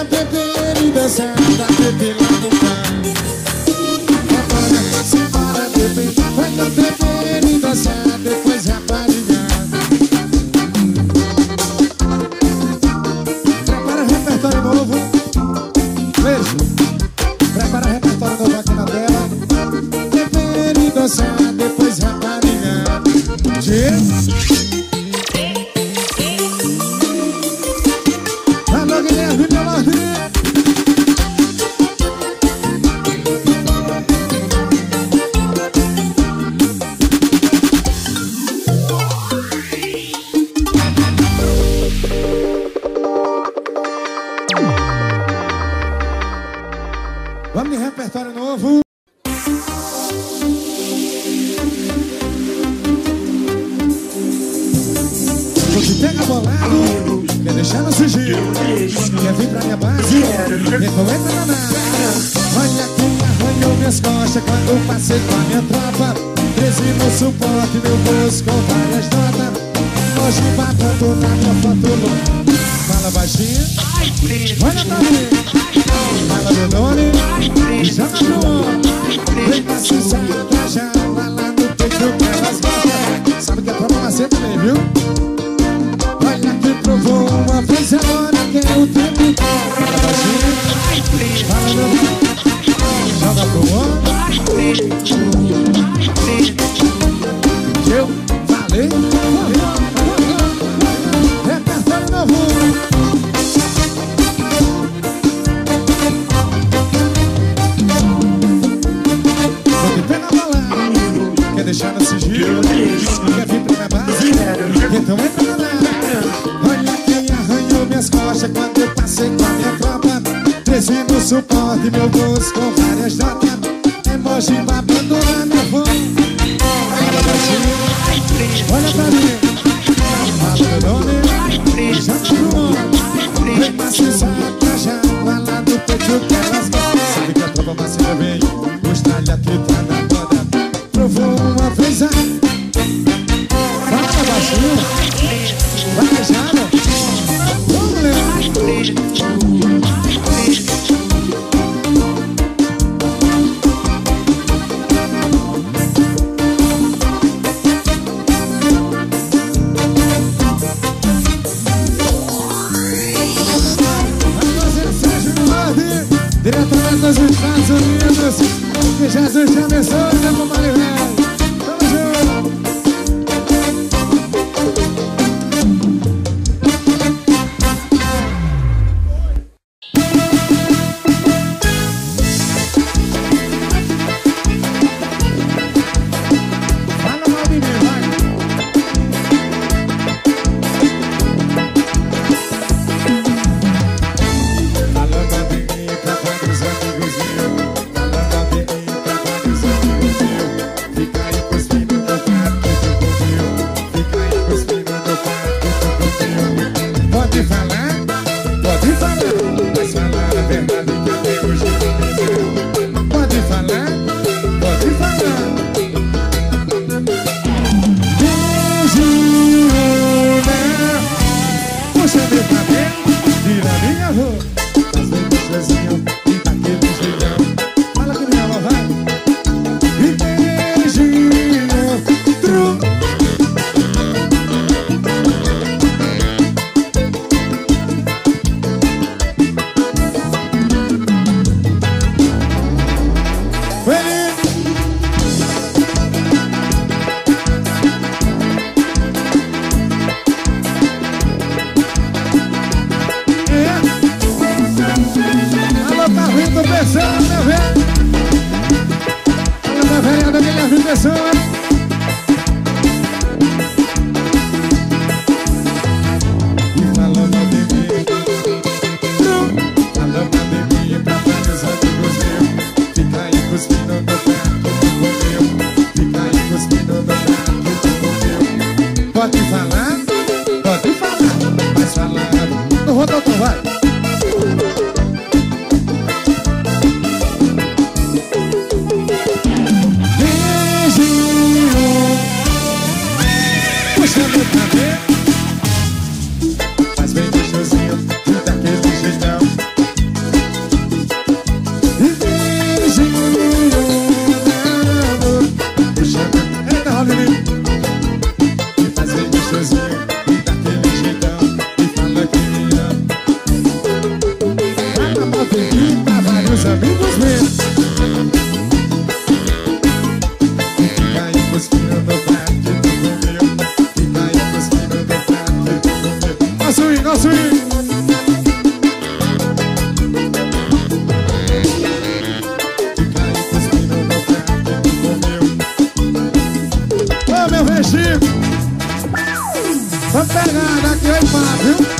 até ter e dançar. eu. Quer vir pra minha base? Então entra lá. Olha quem arranhou minhas costas quando eu passei com a minha tropa. Trazendo suporte, meu bolso com várias notas. Emoji babando lá na voz. Olha pra mim. Abandonou-me. Já te arrumou. Vem pra se sacajar. Lá do peito que elas Essa boiada preta Não tá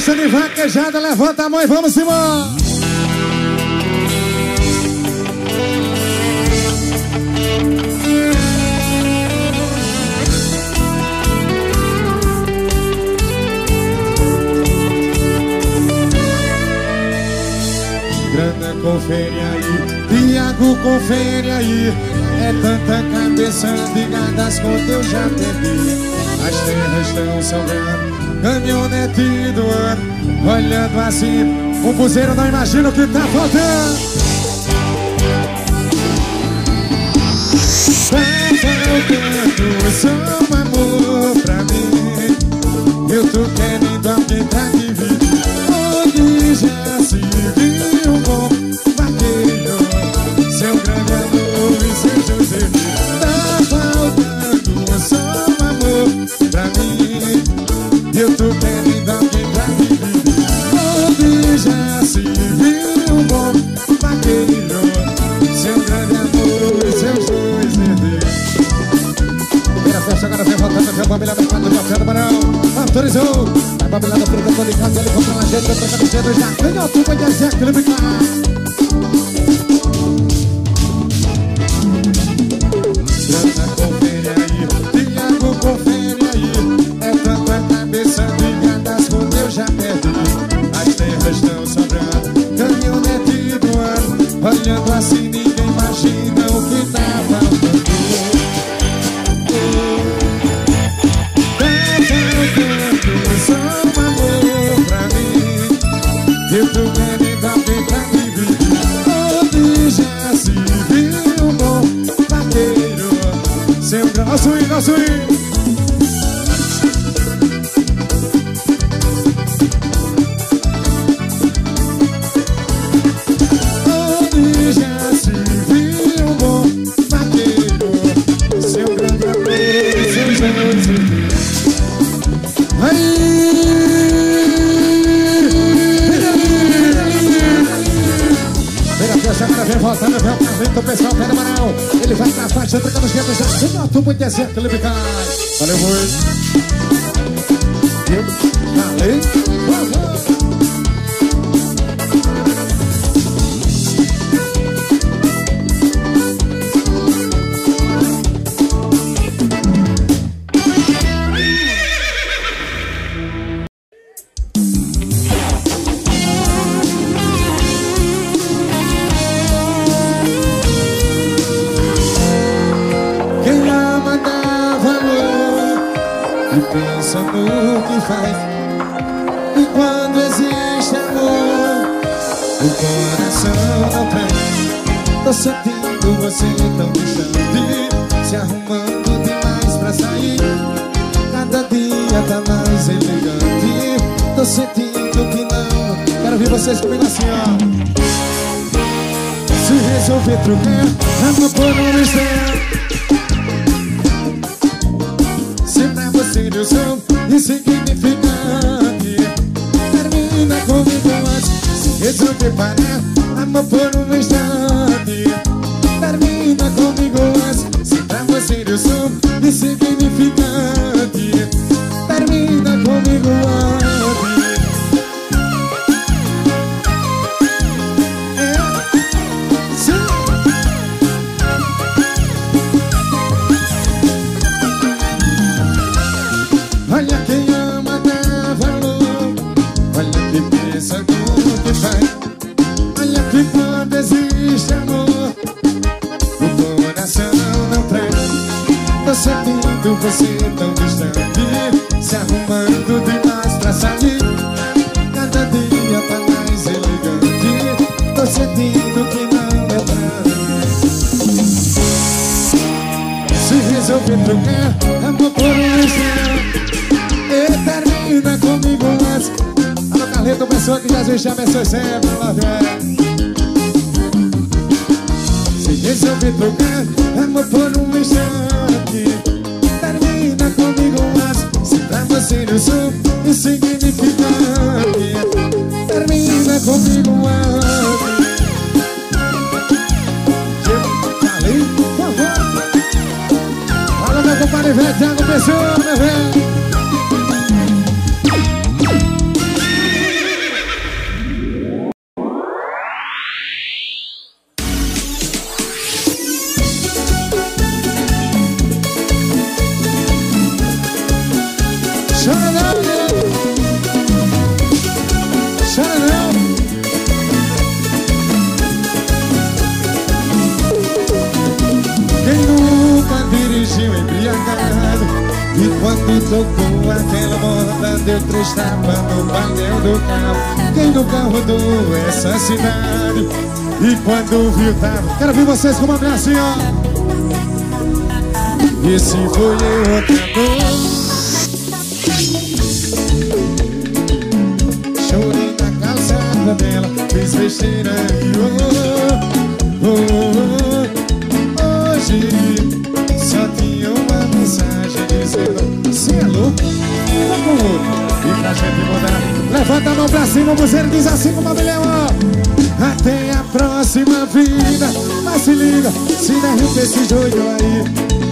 gostando de vaquejada, levanta a mão e vamos embora. Grana confere aí, Tiago confere aí. É tanta cabeça ligadas com eu já perdi. As terras estão salgando Caminhonete do ano, olhando assim Um buzeiro não imagina o que tá faltando Tá faltando seu amor pra mim Eu tô querendo alguém pra mim gracias, gracias, Pamela, me encanta, gracias, hermano, autorizó, Pamela, no pierdo con el canto, le compro la gente, pero no se rechaza, no, tu bella, se aclimaca, Yes, yeah, delivery E quando tocou aquela moda Deu três tapas no painel do carro. Quem do carro rodou essa cidade? E quando viu tava Quero ver vocês com uma gracinha Esse foi eu que Chorei na calçada dela Fiz besteira e oh, oh, oh. E pra mudar Levanta a mão pra cima, o buzeiro diz assim como milhão Até a próxima vida. Mas se liga, se derruba esse joio aí.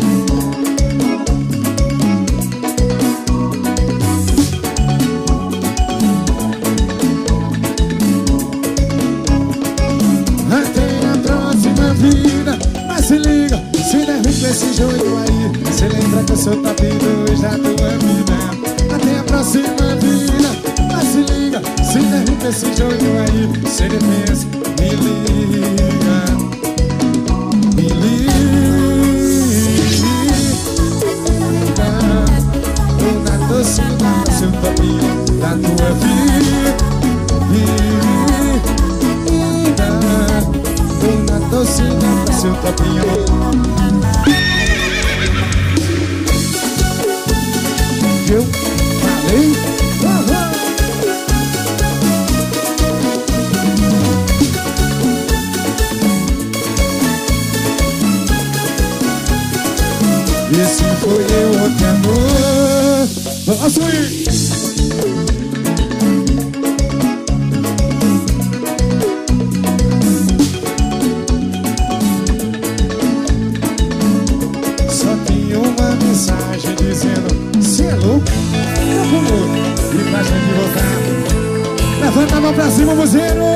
Vamos ver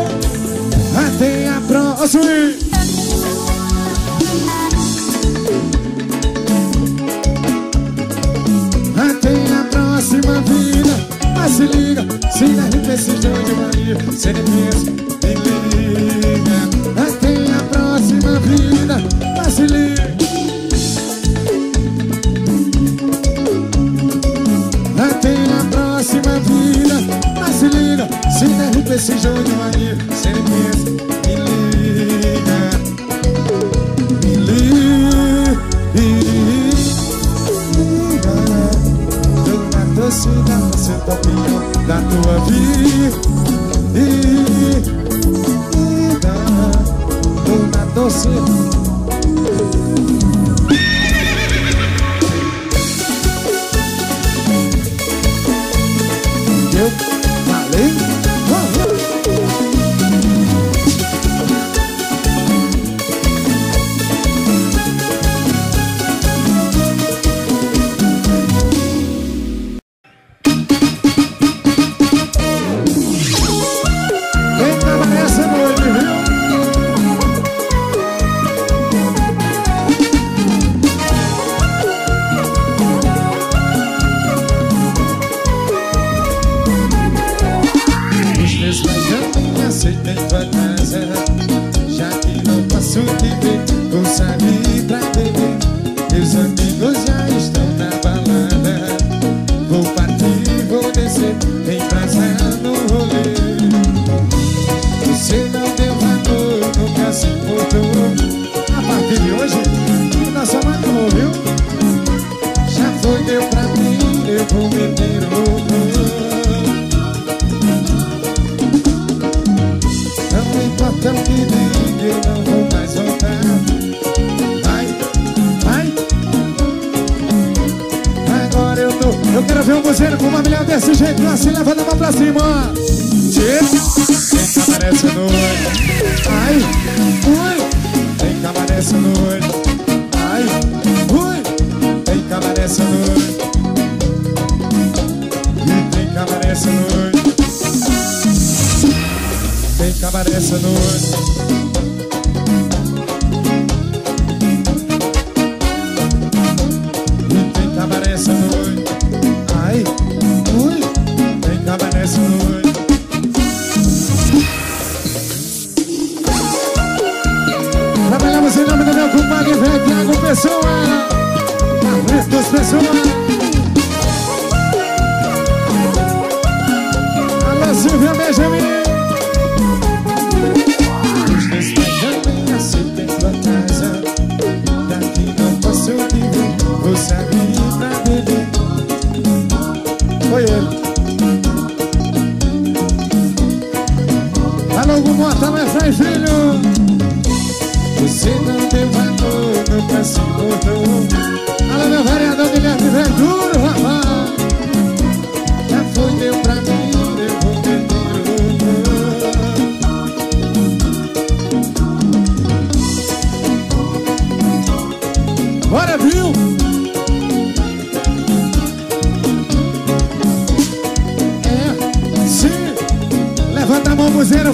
se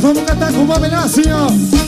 Vamos a cantar como Venancio.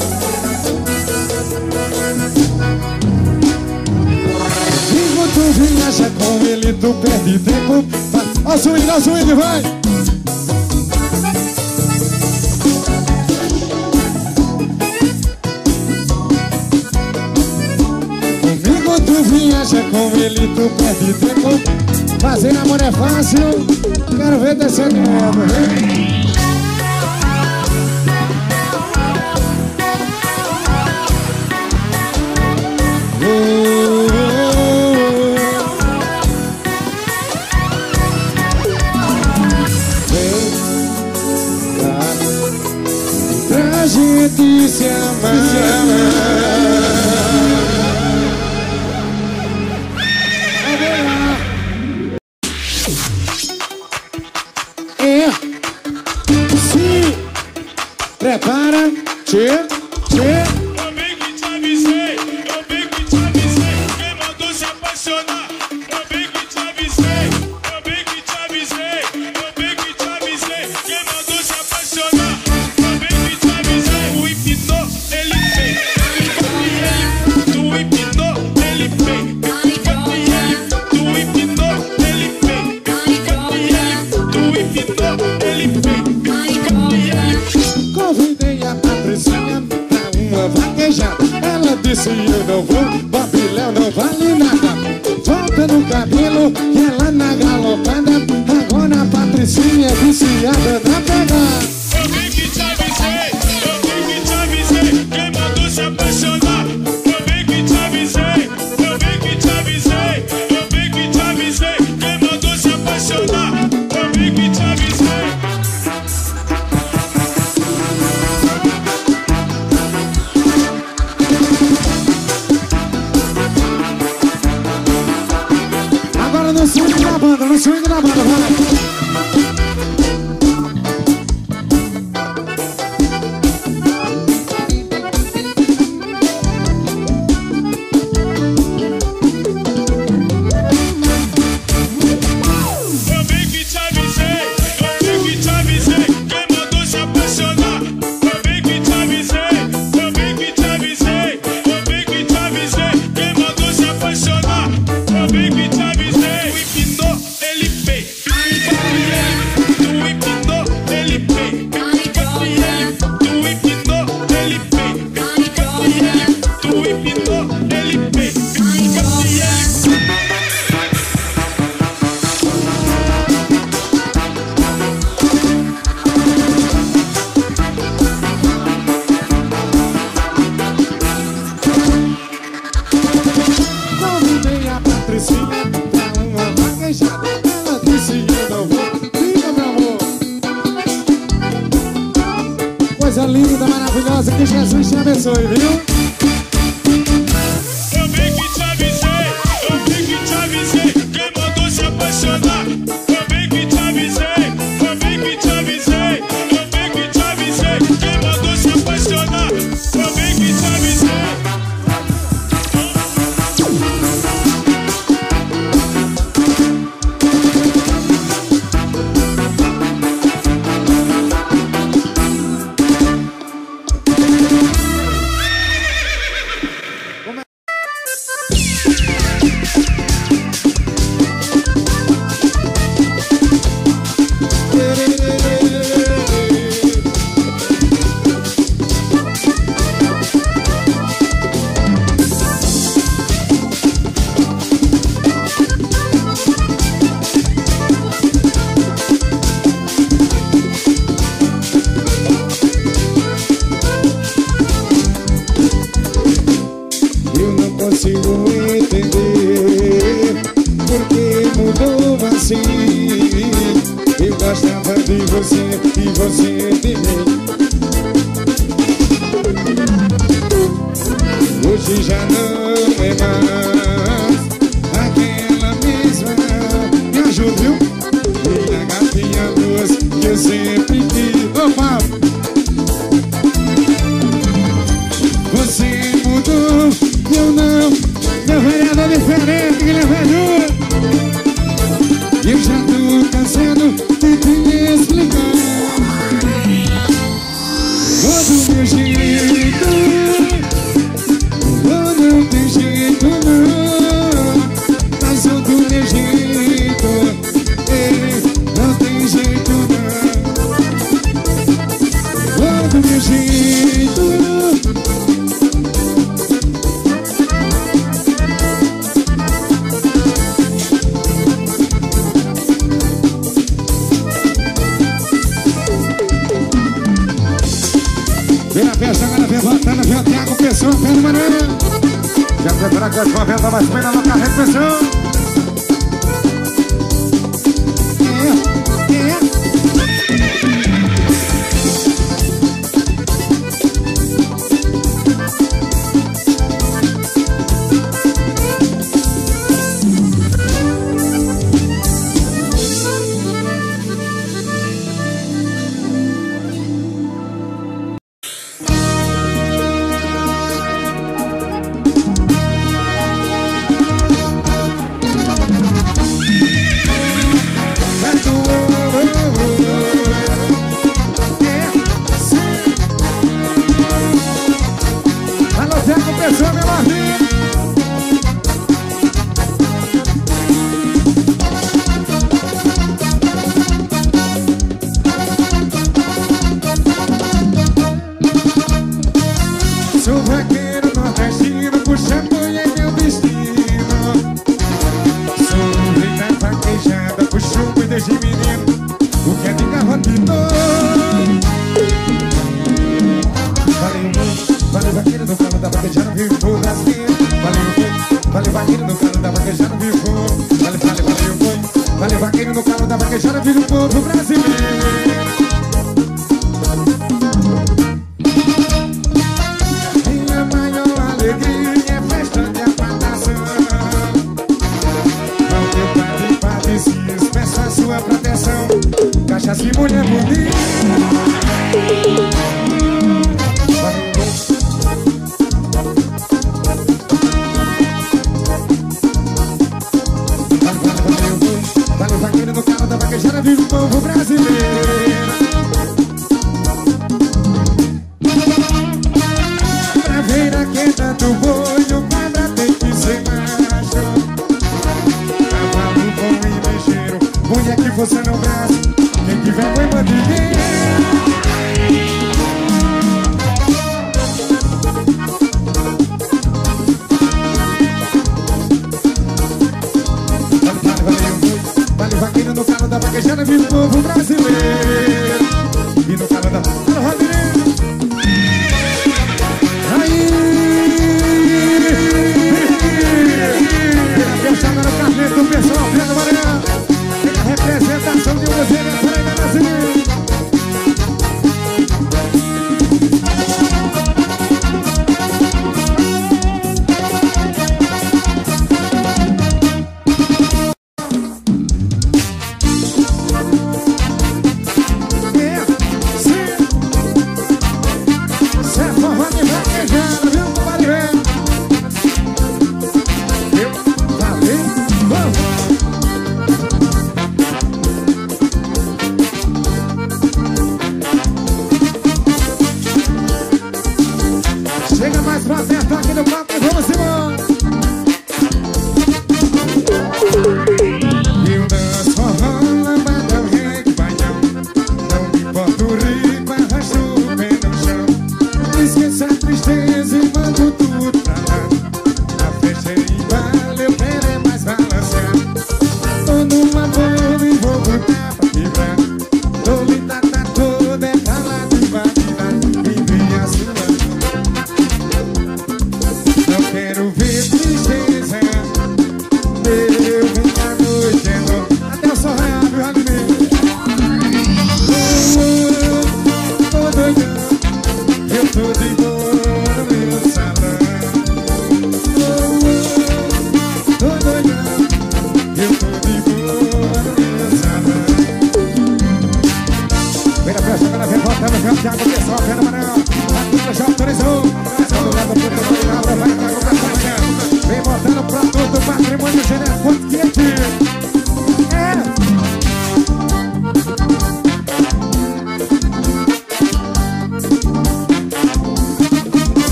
viaja com ele, tu perde tempo Ó swing, o swing, vai! viaja com ele, tu perde tempo Fazer amor é fácil Quero ver descendo hein?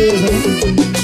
Com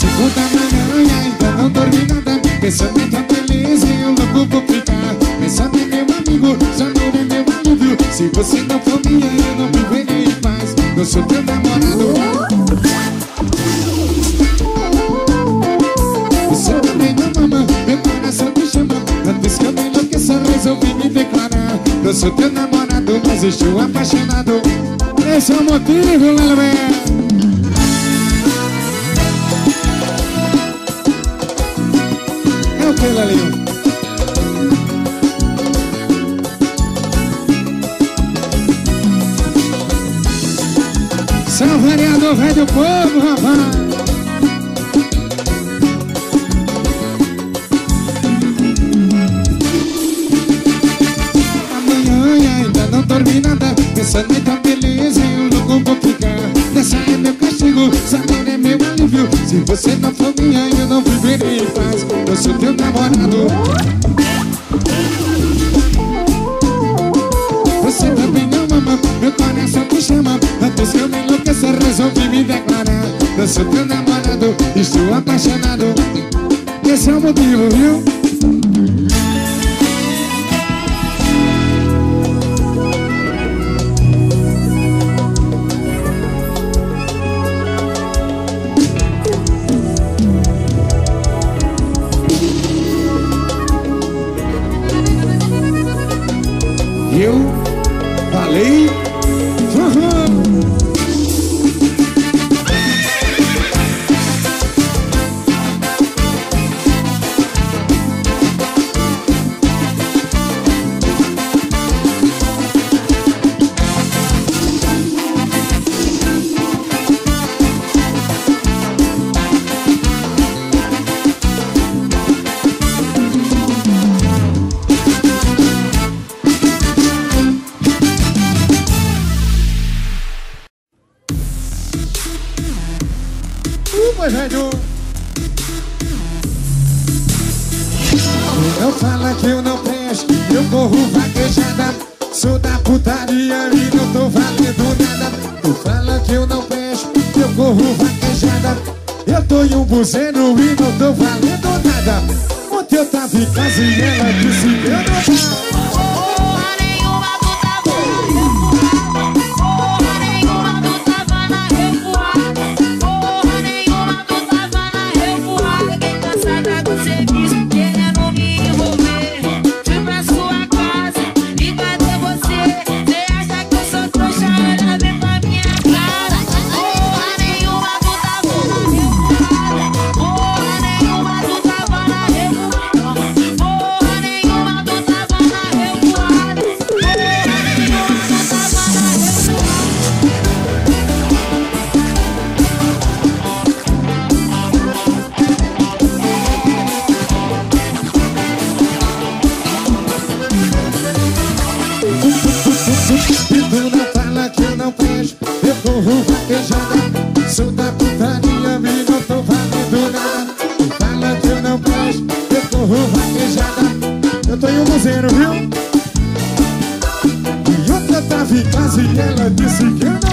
São 50 da manhã ainda não dormi nada. Pensamento é feliz e eu louco vou ficar. Pensa em meu amigo, só não é meu alívio. Se você não for minha, eu não viverei em paz. Eu sou teu namorado. Você também não ama, meu coração te chama. Antes que eu me enlouqueça, resolvi me declarar. Eu sou teu namorado, mas estou apaixonado. Esse é o motivo, Lelé O que, Lelinho? São vereador velho do povo, rapaz Se você não for minha, eu não viverei em paz Eu sou teu namorado. Você também não ama, meu coração te chama. Antes que eu me enlouqueça, resolvi me declarar. Eu sou teu namorado, estou apaixonado. Esse é o motivo, viu? cruzeiro, viu? E outra tava em casa e ela disse que eu não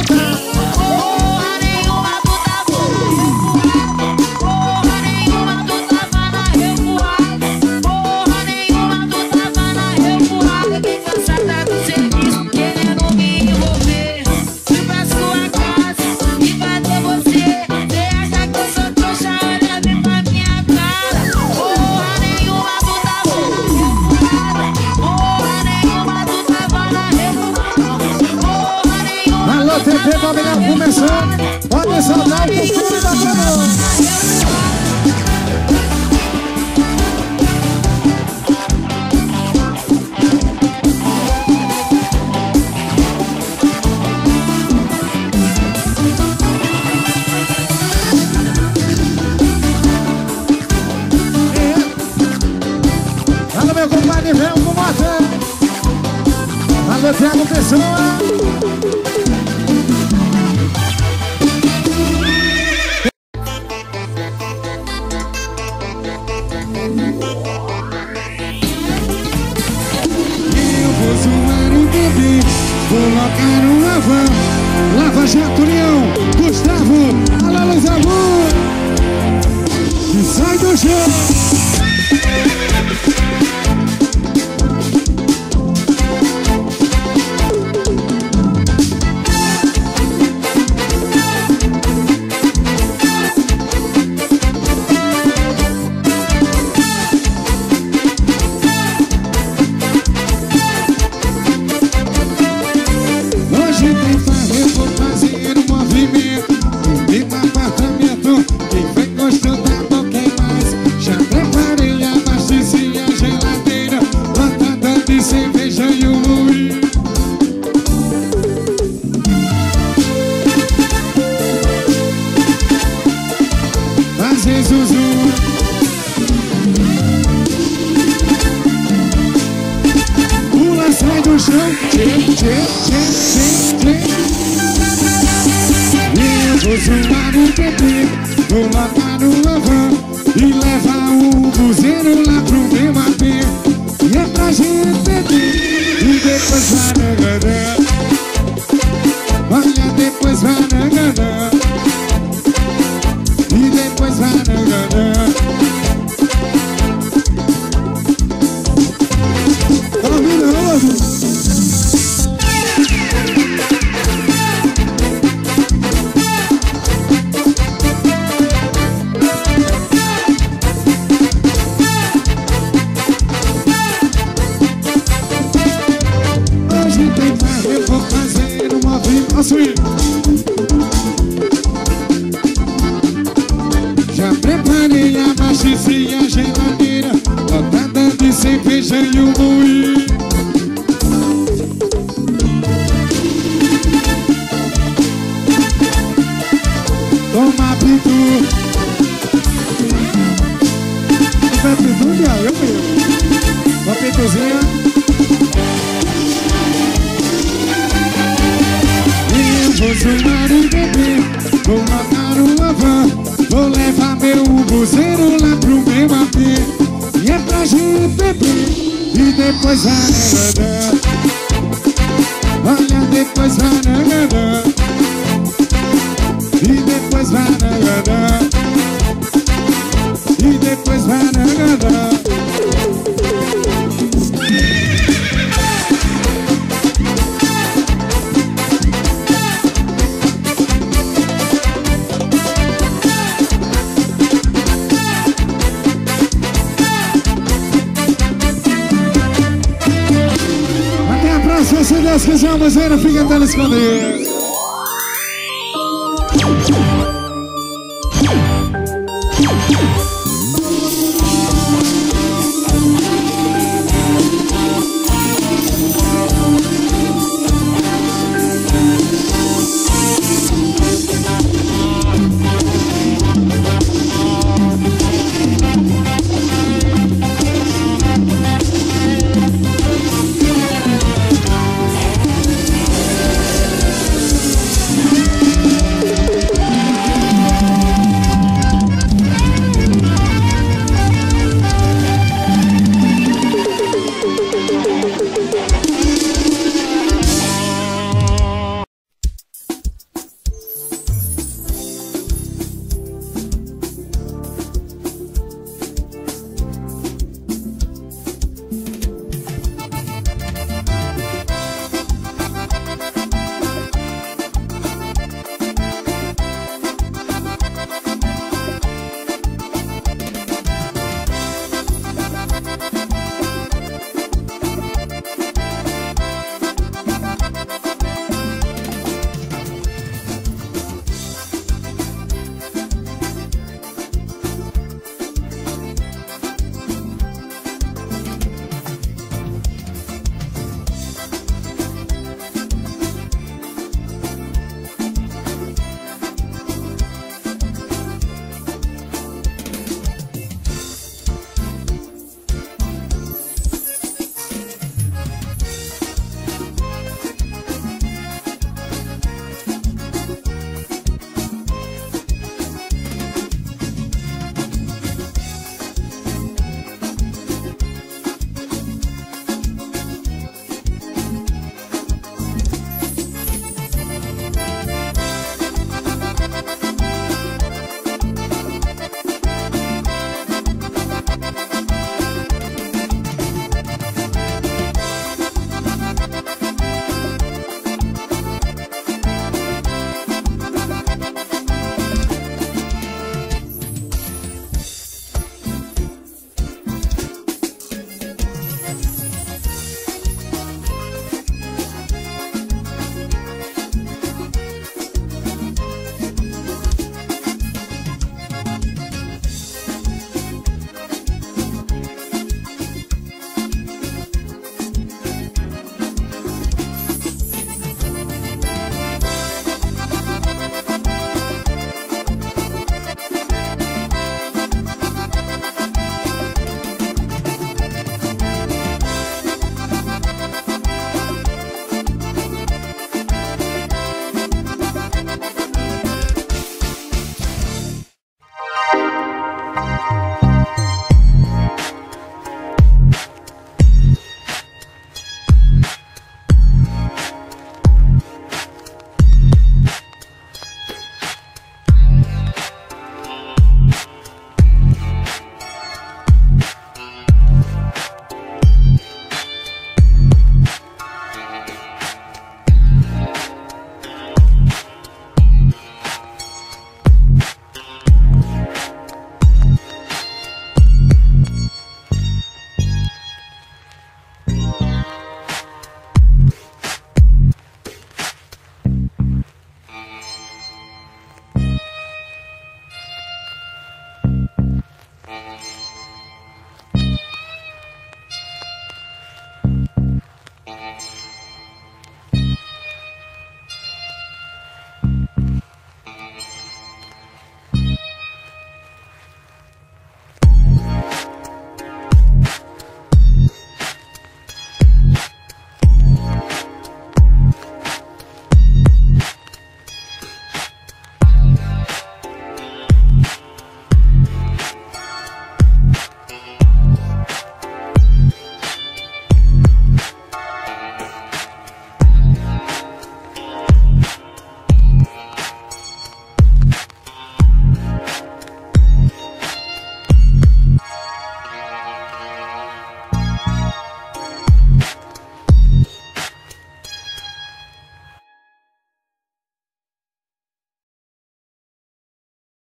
Cruzeiro lá pro meu apê E é pra gente beber. E depois ananã Olha, depois ananã E depois ananã E depois ananã nós que somos, ele fica até esconder.